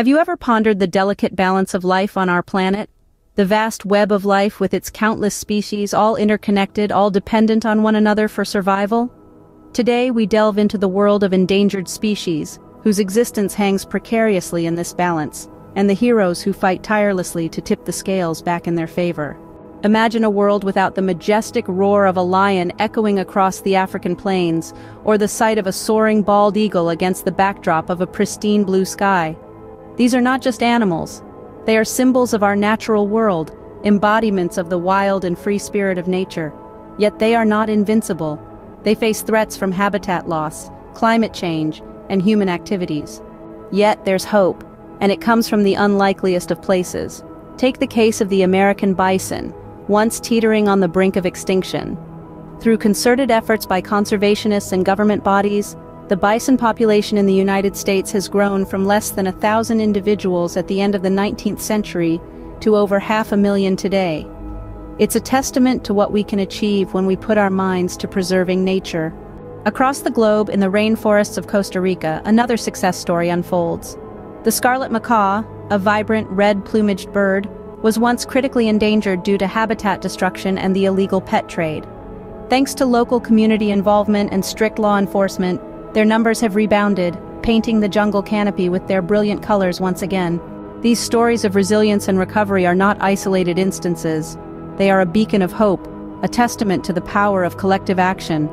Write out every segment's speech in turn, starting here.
Have you ever pondered the delicate balance of life on our planet? The vast web of life with its countless species all interconnected, all dependent on one another for survival? Today we delve into the world of endangered species, whose existence hangs precariously in this balance, and the heroes who fight tirelessly to tip the scales back in their favor. Imagine a world without the majestic roar of a lion echoing across the African plains, or the sight of a soaring bald eagle against the backdrop of a pristine blue sky. These are not just animals. They are symbols of our natural world, embodiments of the wild and free spirit of nature. Yet they are not invincible. They face threats from habitat loss, climate change, and human activities. Yet there's hope, and it comes from the unlikeliest of places. Take the case of the American bison, once teetering on the brink of extinction. Through concerted efforts by conservationists and government bodies, the bison population in the United States has grown from less than a thousand individuals at the end of the 19th century to over half a million today. It's a testament to what we can achieve when we put our minds to preserving nature. Across the globe, in the rainforests of Costa Rica, another success story unfolds. The scarlet macaw, a vibrant red-plumaged bird, was once critically endangered due to habitat destruction and the illegal pet trade. Thanks to local community involvement and strict law enforcement, their numbers have rebounded, painting the jungle canopy with their brilliant colors once again. These stories of resilience and recovery are not isolated instances. They are a beacon of hope, a testament to the power of collective action.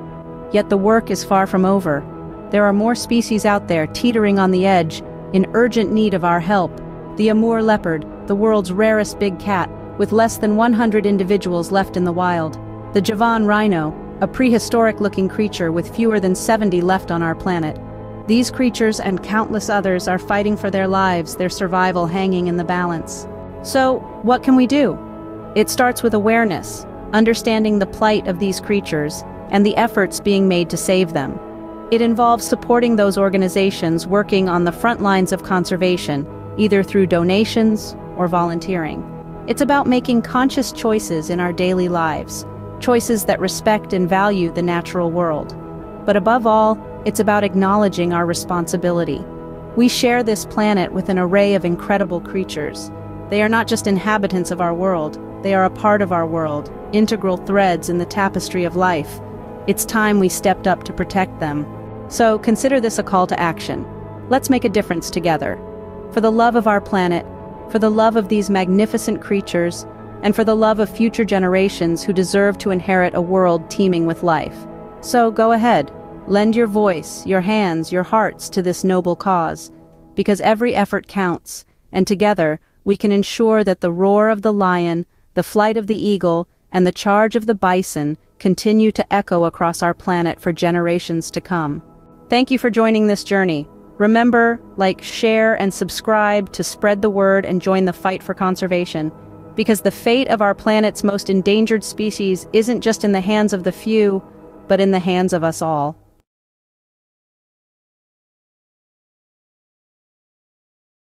Yet the work is far from over. There are more species out there teetering on the edge, in urgent need of our help. The Amur leopard, the world's rarest big cat, with less than 100 individuals left in the wild. The Javan rhino, a prehistoric-looking creature with fewer than 70 left on our planet. These creatures and countless others are fighting for their lives, their survival hanging in the balance. So, what can we do? It starts with awareness, understanding the plight of these creatures, and the efforts being made to save them. It involves supporting those organizations working on the front lines of conservation, either through donations or volunteering. It's about making conscious choices in our daily lives, choices that respect and value the natural world. But above all, it's about acknowledging our responsibility. We share this planet with an array of incredible creatures. They are not just inhabitants of our world, they are a part of our world, integral threads in the tapestry of life. It's time we stepped up to protect them. So consider this a call to action. Let's make a difference together. For the love of our planet, for the love of these magnificent creatures, and for the love of future generations who deserve to inherit a world teeming with life. So go ahead, lend your voice, your hands, your hearts to this noble cause, because every effort counts, and together we can ensure that the roar of the lion, the flight of the eagle, and the charge of the bison continue to echo across our planet for generations to come. Thank you for joining this journey. Remember, like, share, and subscribe to spread the word and join the fight for conservation because the fate of our planet's most endangered species isn't just in the hands of the few, but in the hands of us all.